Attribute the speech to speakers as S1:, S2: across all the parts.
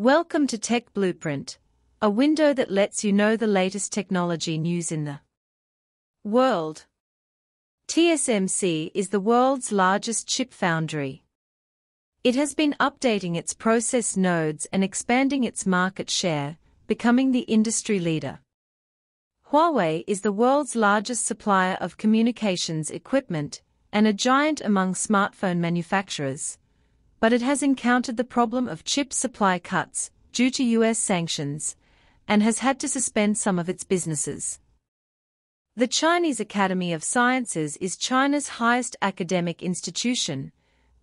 S1: Welcome to Tech Blueprint, a window that lets you know the latest technology news in the world. TSMC is the world's largest chip foundry. It has been updating its process nodes and expanding its market share, becoming the industry leader. Huawei is the world's largest supplier of communications equipment and a giant among smartphone manufacturers, but it has encountered the problem of chip supply cuts due to US sanctions and has had to suspend some of its businesses. The Chinese Academy of Sciences is China's highest academic institution,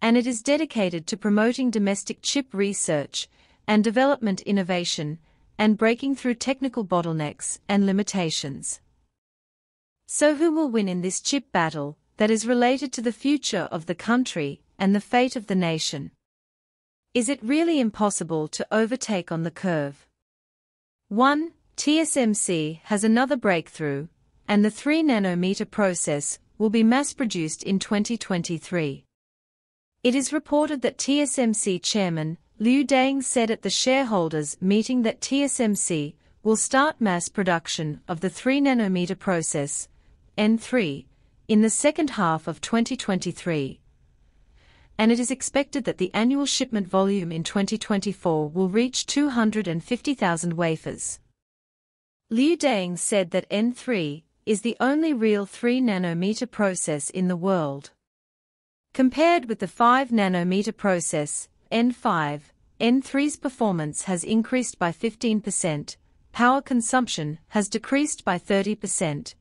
S1: and it is dedicated to promoting domestic chip research and development innovation and breaking through technical bottlenecks and limitations. So who will win in this chip battle that is related to the future of the country and the fate of the nation. Is it really impossible to overtake on the curve? 1. TSMC has another breakthrough, and the 3 nanometer process will be mass-produced in 2023. It is reported that TSMC chairman Liu Deng said at the shareholders meeting that TSMC will start mass production of the 3 nanometer process, N3, in the second half of 2023, and it is expected that the annual shipment volume in 2024 will reach 250,000 wafers. Liu Deng said that N3 is the only real 3 nanometer process in the world. Compared with the 5 nanometer process, N5, N3's performance has increased by 15%, power consumption has decreased by 30%,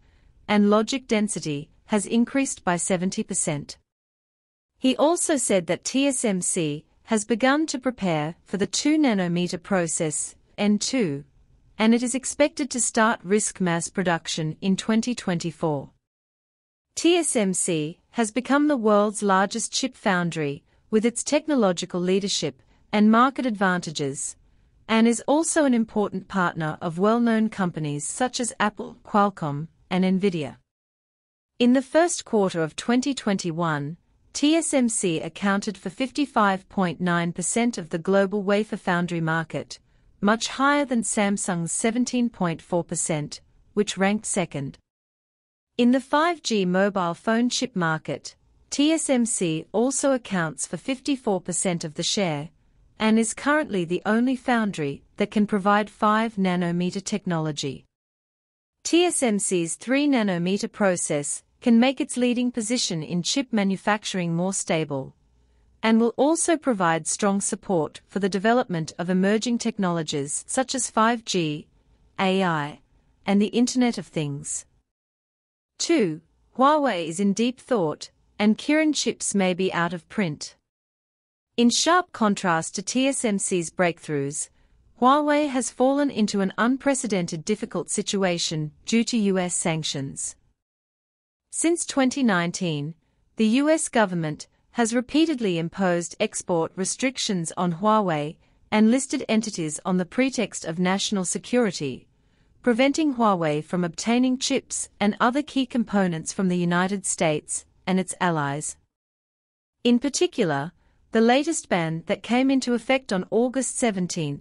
S1: and logic density has increased by 70%. He also said that TSMC has begun to prepare for the 2 nanometer process, N2, and it is expected to start risk mass production in 2024. TSMC has become the world's largest chip foundry with its technological leadership and market advantages, and is also an important partner of well-known companies such as Apple, Qualcomm, and Nvidia. In the first quarter of 2021, TSMC accounted for 55.9% of the global wafer foundry market, much higher than Samsung's 17.4%, which ranked second. In the 5G mobile phone chip market, TSMC also accounts for 54% of the share, and is currently the only foundry that can provide 5 nanometer technology. TSMC's 3 nanometer process can make its leading position in chip manufacturing more stable, and will also provide strong support for the development of emerging technologies such as 5G, AI, and the Internet of Things. 2. Huawei is in deep thought, and Kirin chips may be out of print. In sharp contrast to TSMC's breakthroughs, Huawei has fallen into an unprecedented difficult situation due to US sanctions. Since 2019, the US government has repeatedly imposed export restrictions on Huawei and listed entities on the pretext of national security, preventing Huawei from obtaining chips and other key components from the United States and its allies. In particular, the latest ban that came into effect on August 17,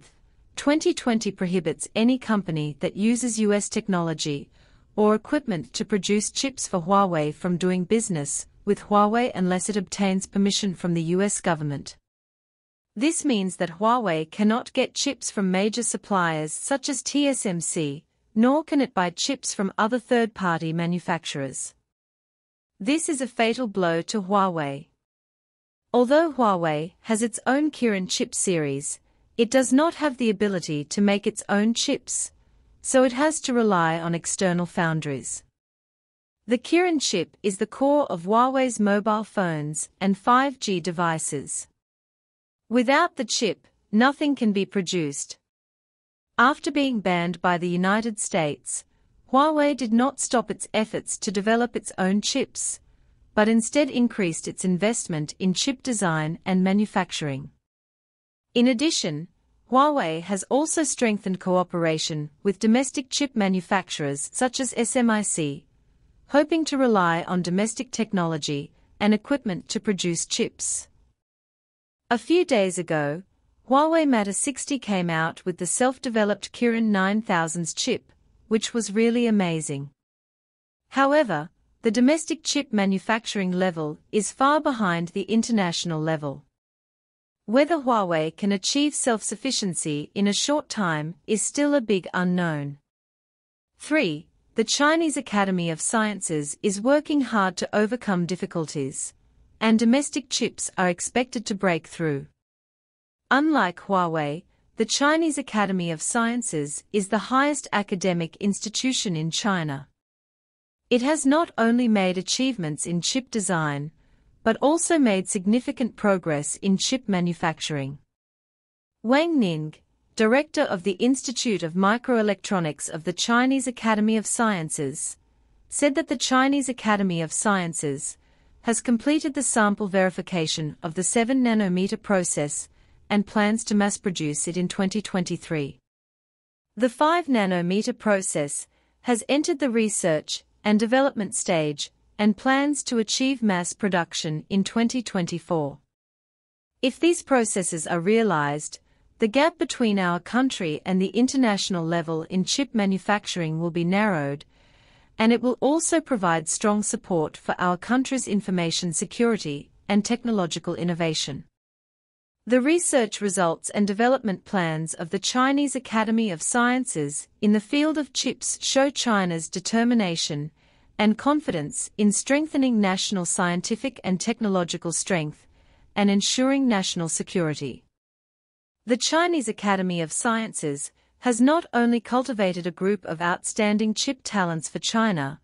S1: 2020 prohibits any company that uses US technology or equipment to produce chips for Huawei from doing business with Huawei unless it obtains permission from the US government. This means that Huawei cannot get chips from major suppliers such as TSMC, nor can it buy chips from other third-party manufacturers. This is a fatal blow to Huawei. Although Huawei has its own Kirin chip series, it does not have the ability to make its own chips, so it has to rely on external foundries. The Kirin chip is the core of Huawei's mobile phones and 5G devices. Without the chip, nothing can be produced. After being banned by the United States, Huawei did not stop its efforts to develop its own chips, but instead increased its investment in chip design and manufacturing. In addition, Huawei has also strengthened cooperation with domestic chip manufacturers such as SMIC, hoping to rely on domestic technology and equipment to produce chips. A few days ago, Huawei Mate 60 came out with the self-developed Kirin 9000S chip, which was really amazing. However, the domestic chip manufacturing level is far behind the international level. Whether Huawei can achieve self-sufficiency in a short time is still a big unknown. 3. The Chinese Academy of Sciences is working hard to overcome difficulties, and domestic chips are expected to break through. Unlike Huawei, the Chinese Academy of Sciences is the highest academic institution in China. It has not only made achievements in chip design, but also made significant progress in chip manufacturing. Wang Ning, director of the Institute of Microelectronics of the Chinese Academy of Sciences, said that the Chinese Academy of Sciences has completed the sample verification of the 7 nanometer process and plans to mass produce it in 2023. The 5 nanometer process has entered the research and development stage and plans to achieve mass production in 2024. If these processes are realized, the gap between our country and the international level in chip manufacturing will be narrowed, and it will also provide strong support for our country's information security and technological innovation. The research results and development plans of the Chinese Academy of Sciences in the field of chips show China's determination and confidence in strengthening national scientific and technological strength and ensuring national security. The Chinese Academy of Sciences has not only cultivated a group of outstanding chip talents for China,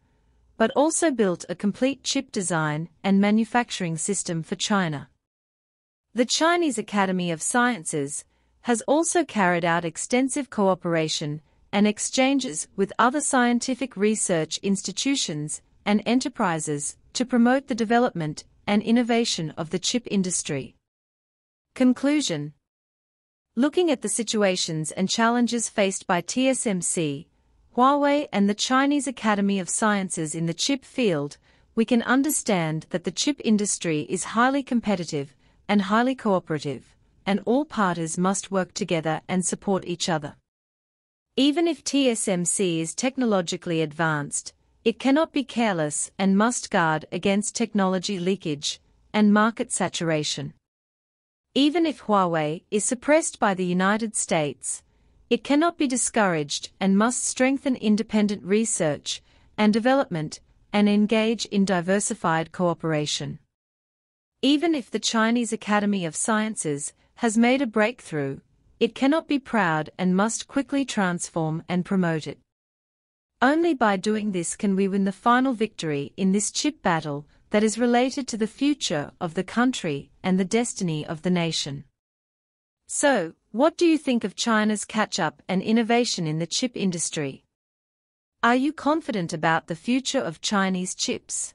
S1: but also built a complete chip design and manufacturing system for China. The Chinese Academy of Sciences has also carried out extensive cooperation and exchanges with other scientific research institutions and enterprises to promote the development and innovation of the chip industry. Conclusion Looking at the situations and challenges faced by TSMC, Huawei and the Chinese Academy of Sciences in the chip field, we can understand that the chip industry is highly competitive and highly cooperative, and all parties must work together and support each other. Even if TSMC is technologically advanced, it cannot be careless and must guard against technology leakage and market saturation. Even if Huawei is suppressed by the United States, it cannot be discouraged and must strengthen independent research and development and engage in diversified cooperation. Even if the Chinese Academy of Sciences has made a breakthrough, it cannot be proud and must quickly transform and promote it. Only by doing this can we win the final victory in this chip battle that is related to the future of the country and the destiny of the nation. So, what do you think of China's catch-up and innovation in the chip industry? Are you confident about the future of Chinese chips?